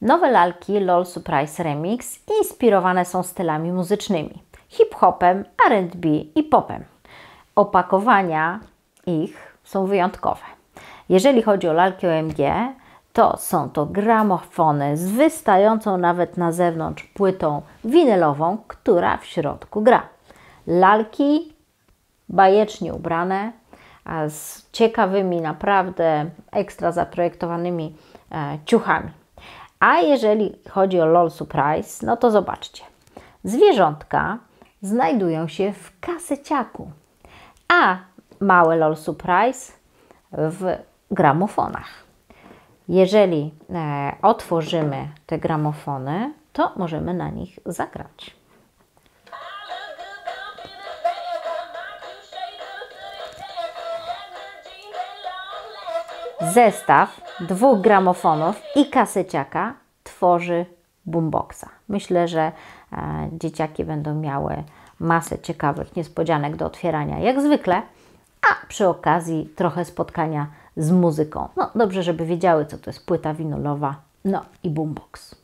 Nowe lalki LOL Surprise Remix inspirowane są stylami muzycznymi hip-hopem, R&B i popem. Opakowania ich są wyjątkowe. Jeżeli chodzi o lalki OMG, to są to gramofony z wystającą nawet na zewnątrz płytą winylową, która w środku gra. Lalki bajecznie ubrane, z ciekawymi, naprawdę ekstra zaprojektowanymi e, ciuchami. A jeżeli chodzi o LOL Surprise, no to zobaczcie. Zwierzątka znajdują się w kaseciaku, a małe LOL Surprise w gramofonach. Jeżeli e, otworzymy te gramofony, to możemy na nich zagrać. Zestaw dwóch gramofonów i kaseciaka tworzy boomboxa. Myślę, że e, dzieciaki będą miały masę ciekawych niespodzianek do otwierania, jak zwykle, a przy okazji trochę spotkania z muzyką. No dobrze, żeby wiedziały, co to jest płyta winylowa, no i boombox.